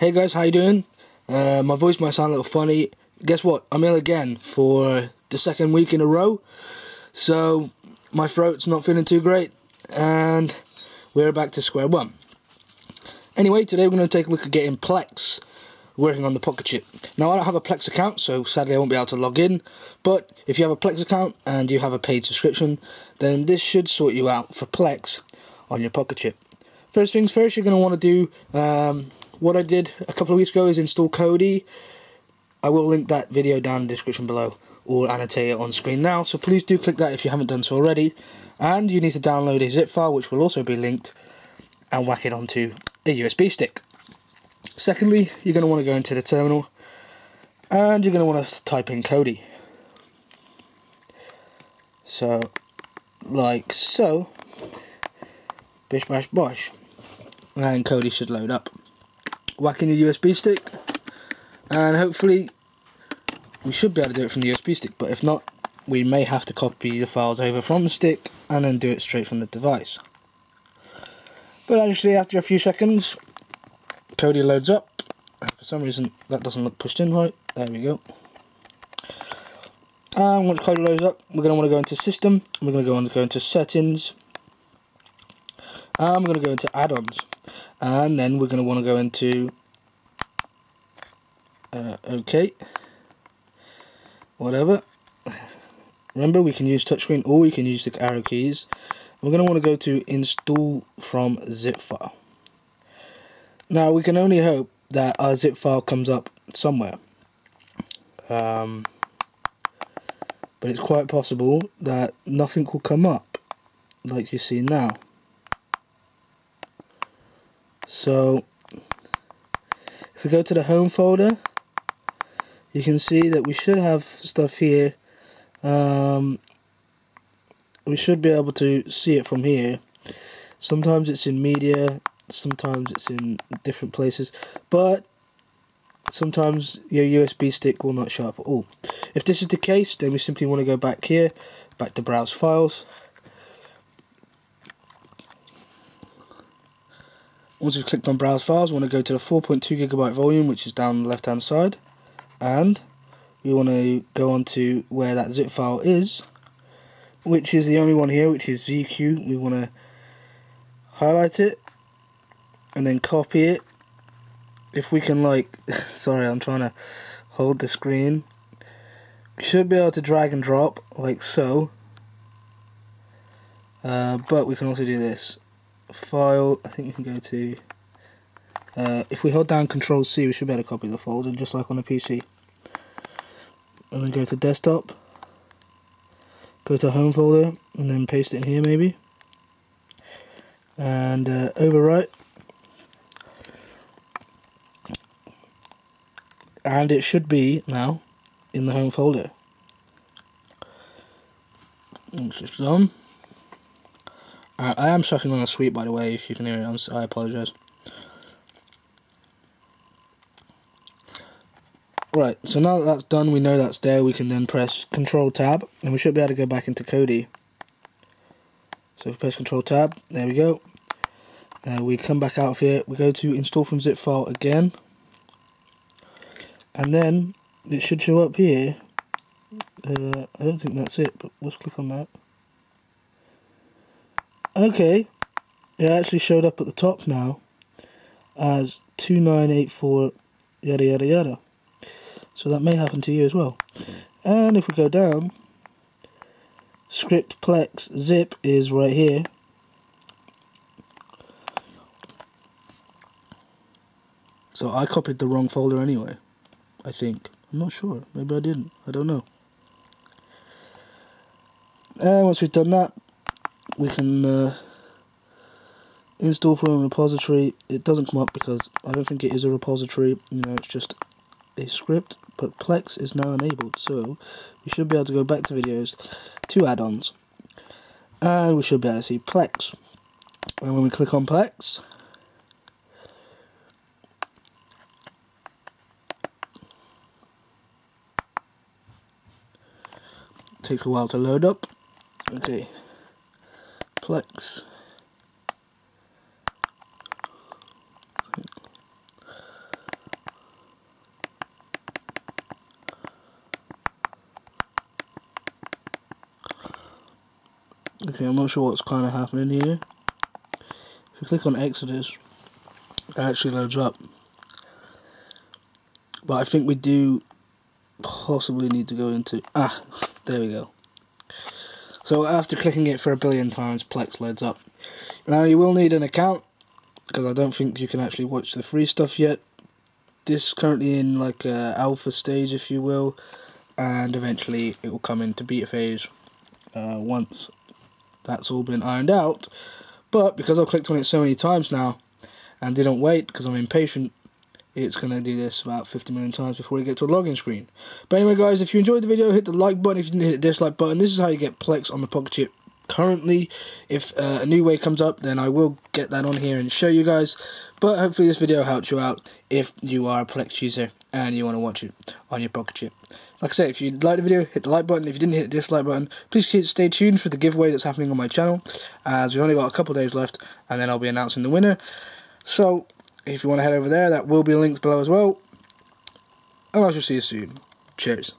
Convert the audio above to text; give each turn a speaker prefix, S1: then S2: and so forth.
S1: Hey guys, how you doing? Uh, my voice might sound a little funny. Guess what? I'm ill again for the second week in a row. So my throat's not feeling too great, and we're back to square one. Anyway, today we're going to take a look at getting Plex working on the Pocket Chip. Now I don't have a Plex account, so sadly I won't be able to log in. But if you have a Plex account and you have a paid subscription, then this should sort you out for Plex on your Pocket Chip. First things first, you're going to want to do um, what I did a couple of weeks ago is install Kodi. I will link that video down in the description below or annotate it on screen now, so please do click that if you haven't done so already. And you need to download a zip file, which will also be linked, and whack it onto a USB stick. Secondly, you're going to want to go into the terminal, and you're going to want to type in Kodi. So, like so, bish bash bosh, and Kodi should load up. Whack in your USB stick, and hopefully we should be able to do it from the USB stick, but if not, we may have to copy the files over from the stick and then do it straight from the device. But actually, after a few seconds, Kodi loads up. For some reason, that doesn't look pushed in right. There we go. And once Kodi loads up, we're going to want to go into System. We're going to go on to go into Settings. And we're going to go into Add-ons. And then we're going to want to go into uh, OK whatever. Remember, we can use touchscreen or we can use the arrow keys. We're going to want to go to install from zip file. Now, we can only hope that our zip file comes up somewhere. Um, but it's quite possible that nothing will come up like you see now. So, if we go to the home folder, you can see that we should have stuff here. Um, we should be able to see it from here. Sometimes it's in media sometimes it's in different places but sometimes your USB stick will not show up at all. If this is the case then we simply want to go back here back to browse files once we've clicked on browse files we want to go to the 4.2 gigabyte volume which is down the left hand side. And we want to go on to where that zip file is which is the only one here which is ZQ we want to highlight it and then copy it. If we can like sorry I'm trying to hold the screen. We should be able to drag and drop like so. Uh, but we can also do this file I think we can go to uh, if we hold down Control C, we should be able to copy the folder just like on a PC. And then go to desktop, go to home folder, and then paste it in here maybe. And uh, overwrite. And it should be now in the home folder. It's just done. I, I am sucking on a sweet by the way, if you can hear it, I'm, I apologise. Right, so now that that's done, we know that's there, we can then press Control Tab, and we should be able to go back into Kodi. So if we press Control Tab, there we go. Uh, we come back out of here, we go to Install from Zip File again. And then, it should show up here. Uh, I don't think that's it, but let's click on that. Okay, it actually showed up at the top now as 2984 yada yada yada. So that may happen to you as well. And if we go down, script plex zip is right here. So I copied the wrong folder anyway, I think. I'm not sure. Maybe I didn't. I don't know. And once we've done that, we can uh, install from a repository. It doesn't come up because I don't think it is a repository. You know, it's just a script but Plex is now enabled so we should be able to go back to videos to add-ons and we should be able to see Plex and when we click on Plex takes a while to load up okay complex. Okay, I'm not sure what's kind of happening here. If you click on Exodus, it actually loads up. But I think we do possibly need to go into... Ah, there we go. So after clicking it for a billion times, Plex loads up. Now you will need an account, because I don't think you can actually watch the free stuff yet. This is currently in like a alpha stage, if you will, and eventually it will come into beta phase uh, once that's all been ironed out. But because I've clicked on it so many times now and didn't wait because I'm impatient, it's going to do this about 50 million times before we get to a login screen. But anyway guys, if you enjoyed the video, hit the like button. If you didn't hit the dislike button, this is how you get Plex on the Pocket Chip currently. If uh, a new way comes up, then I will get that on here and show you guys. But hopefully this video helped you out if you are a Plex user and you want to watch it on your Pocket Chip. Like I said, if you liked the video, hit the like button. If you didn't hit the dislike button, please stay tuned for the giveaway that's happening on my channel, as we've only got a couple days left, and then I'll be announcing the winner. So, if you want to head over there, that will be linked below as well. And I shall see you soon. Cheers.